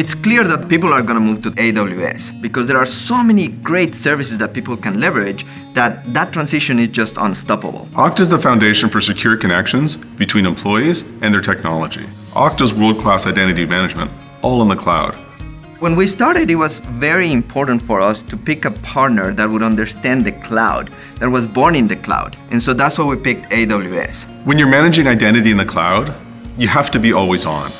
It's clear that people are going to move to AWS because there are so many great services that people can leverage that that transition is just unstoppable. Okta is the foundation for secure connections between employees and their technology. Okta's world-class identity management, all in the cloud. When we started, it was very important for us to pick a partner that would understand the cloud, that was born in the cloud. And so that's why we picked AWS. When you're managing identity in the cloud, you have to be always on.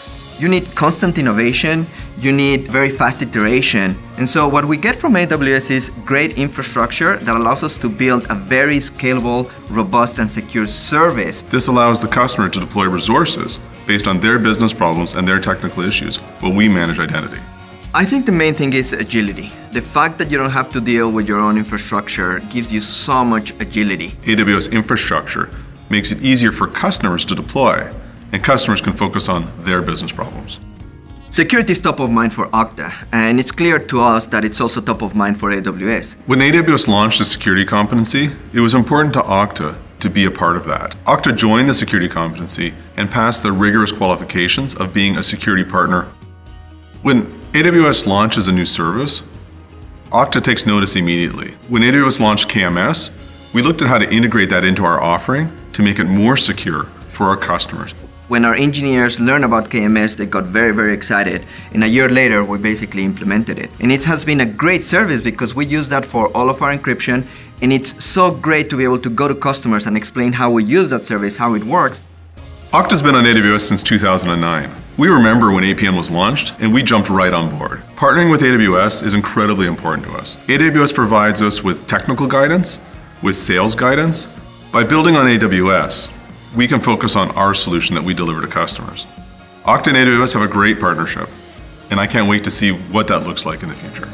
You need constant innovation, you need very fast iteration. And so what we get from AWS is great infrastructure that allows us to build a very scalable, robust, and secure service. This allows the customer to deploy resources based on their business problems and their technical issues while we manage identity. I think the main thing is agility. The fact that you don't have to deal with your own infrastructure gives you so much agility. AWS infrastructure makes it easier for customers to deploy and customers can focus on their business problems. Security is top of mind for Okta, and it's clear to us that it's also top of mind for AWS. When AWS launched the security competency, it was important to Okta to be a part of that. Okta joined the security competency and passed the rigorous qualifications of being a security partner. When AWS launches a new service, Okta takes notice immediately. When AWS launched KMS, we looked at how to integrate that into our offering to make it more secure for our customers. When our engineers learned about KMS, they got very, very excited. And a year later, we basically implemented it. And it has been a great service because we use that for all of our encryption. And it's so great to be able to go to customers and explain how we use that service, how it works. Okta's been on AWS since 2009. We remember when APN was launched, and we jumped right on board. Partnering with AWS is incredibly important to us. AWS provides us with technical guidance, with sales guidance. By building on AWS, we can focus on our solution that we deliver to customers. Okta and AWS have a great partnership, and I can't wait to see what that looks like in the future.